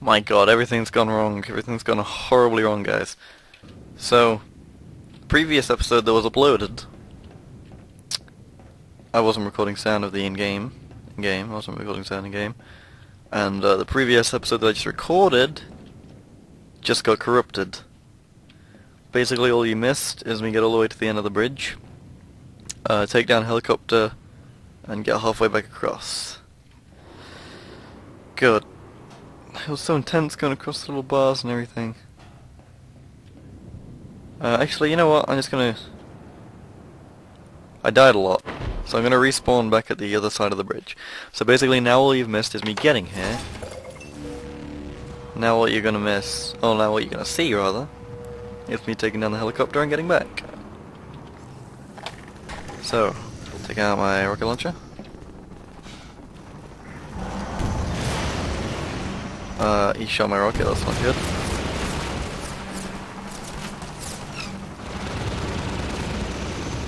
My god, everything's gone wrong. Everything's gone horribly wrong, guys. So, previous episode that was uploaded, I wasn't recording sound of the in-game. In-game, I wasn't recording sound in-game. And uh, the previous episode that I just recorded just got corrupted. Basically all you missed is me get all the way to the end of the bridge, uh, take down a helicopter, and get halfway back across. Good. It was so intense going across the little bars and everything. Uh, actually, you know what? I'm just gonna... I died a lot, so I'm gonna respawn back at the other side of the bridge. So basically now all you've missed is me getting here. Now what you're gonna miss... Oh, now what you're gonna see, rather, is me taking down the helicopter and getting back. So, take out my rocket launcher. Uh, he shot my rocket, that's not good.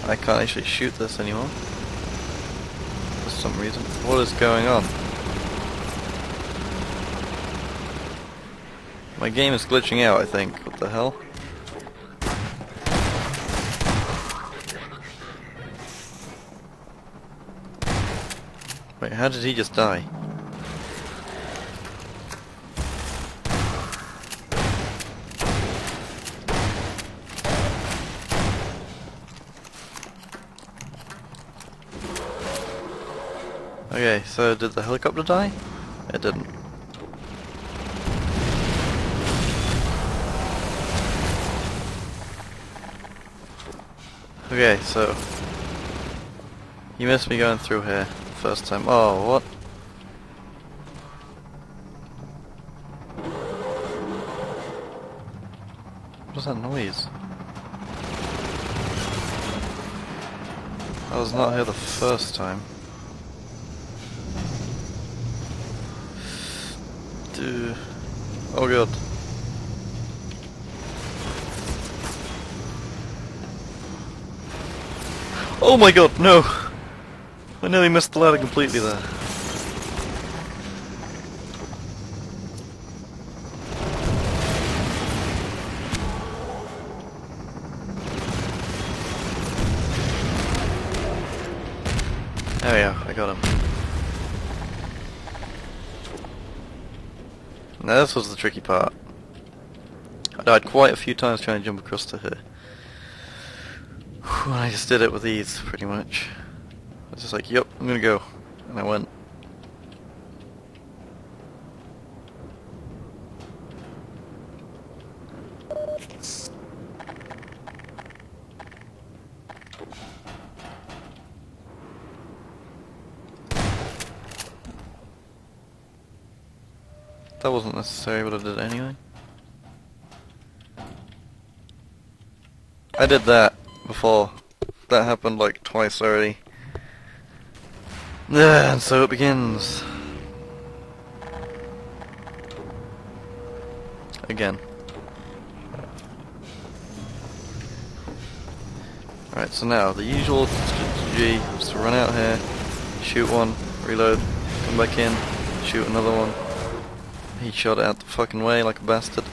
I can't actually shoot this anymore. For some reason. What is going on? My game is glitching out, I think. What the hell? Wait, how did he just die? Okay, so did the helicopter die? It didn't. Okay, so you missed me going through here first time. Oh, what? What is that noise? I was not here the first time. Dude. Oh god. Oh my god, no! I nearly missed the ladder completely there. There we go, I got him. Now this was the tricky part. I died quite a few times trying to jump across to her. Whew, I just did it with ease, pretty much. I was just like, yep, I'm gonna go. And I went. That wasn't necessary, but I did anyway. I did that before. That happened like twice already. And so it begins. Again. Alright, so now, the usual strategy is to run out here, shoot one, reload, come back in, shoot another one. He shot it out the fucking way like a bastard.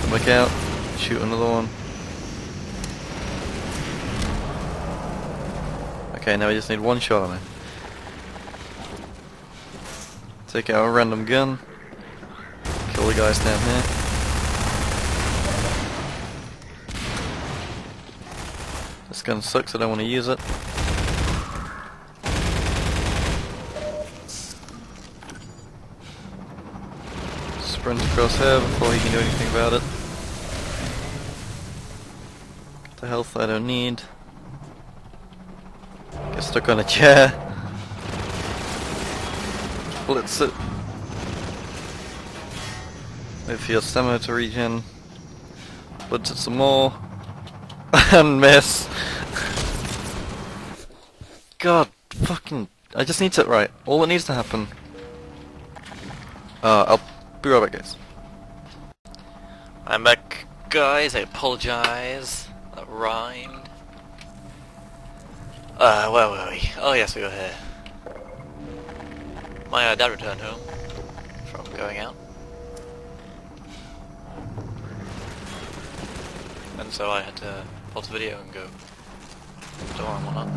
Come back out, shoot another one. Okay, now we just need one shot on it. Take out a random gun. Kill the guys down here. This gun sucks, I don't want to use it. Sprint across here before he can do anything about it. Get the health I don't need. Get stuck on a chair. Blitz it. Wait for your stamina to regen. Blitz it some more. and miss. God, fucking... I just need to... Right, all that needs to happen... Uh, I'll be right back, guys. I'm back, guys. I apologize. That rhymed. Uh, where were we? Oh, yes, we were here. My uh, dad returned home from going out. And so I had to pause the video and go door and whatnot.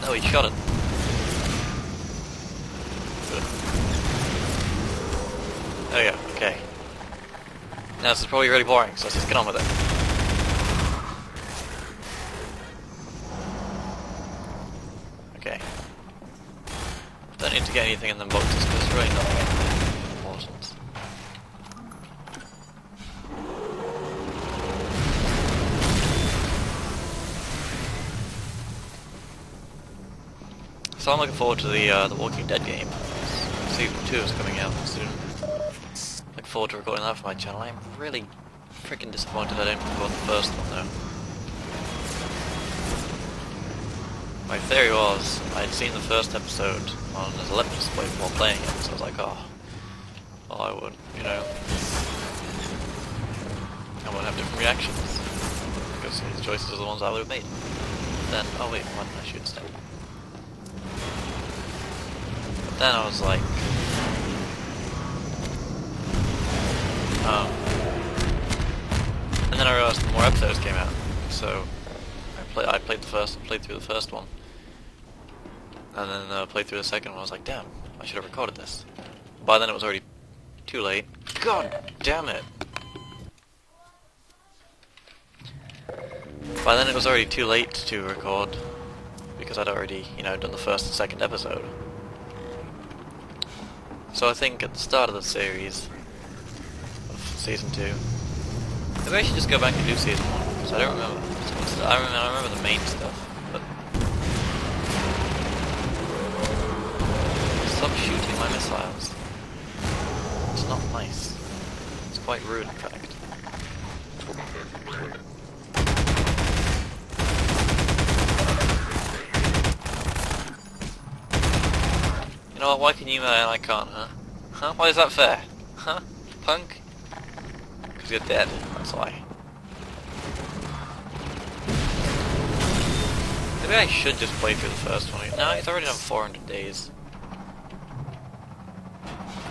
No, he shot it. We go, okay. Now this is probably really boring, so let's just get on with it. Okay. Don't need to get anything in the boxes because it's really not important. So I'm looking forward to the uh, the Walking Dead game. Season two is coming out soon. Look forward to recording that for my channel. I'm really freaking disappointed I didn't record the first one though. My theory was I'd seen the first episode on a Let's Play while playing it, so I was like, oh, well, I would, you know, I would have different reactions because his choices are the ones I would have made. Then, oh wait, why didn't I shoot instead? then I was like, um, and then I realized more episodes came out, so I play I played the first played through the first one, and then uh, played through the second one. I was like, damn, I should have recorded this. By then it was already too late. God damn it! By then it was already too late to record because I'd already, you know, done the first and second episode. So I think at the start of the series, season two, maybe I should just go back and do season one because I don't remember. I remember, I remember the main stuff, but stop shooting my missiles. It's not nice. It's quite rude, in fact. You know what, why can you uh, and I can't, huh? Huh? Why is that fair? Huh? Punk? Because you're dead, that's why. Maybe I should just play through the first one. No, it's already done 400 days.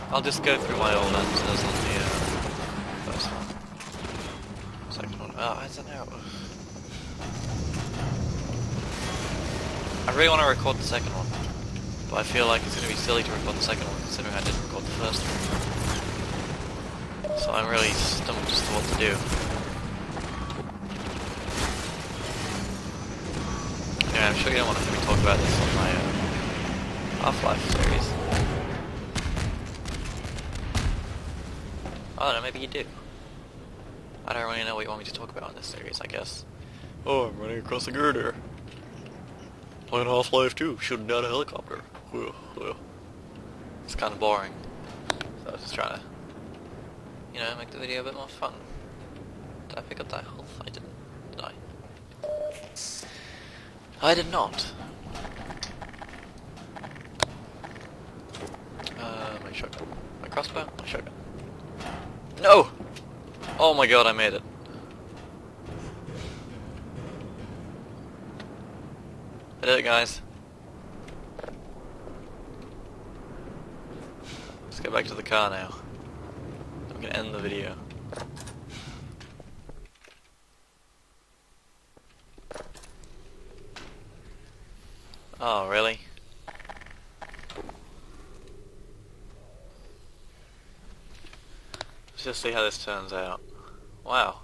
I'll just go through my old answers on the uh, first one. Second one. Oh, I don't know. I really want to record the second one. But I feel like it's going to be silly to record the second one considering I didn't record the first one. So I'm really stumped as to what to do. Yeah, I'm sure you don't want to hear me talk about this on my uh, Half-Life series. Don't know, maybe you do. I don't really know what you want me to talk about in this series, I guess. Oh, I'm running across the girder. Playing Half-Life 2, shooting down a helicopter. It's kind of boring. So I was just trying to, you know, make the video a bit more fun. Did I pick up that health? I didn't. Did I? I did not. Uh, my shotgun. My crossbow? My shotgun. No! Oh my god, I made it. I did it, guys. Let's get back to the car now. I'm gonna end the video. Oh, really? Let's just see how this turns out. Wow.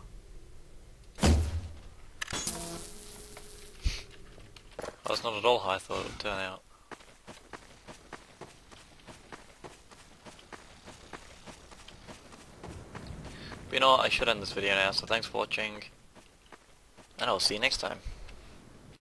That's not at all how I thought it would turn out. Know I should end this video now, so thanks for watching, and I'll see you next time.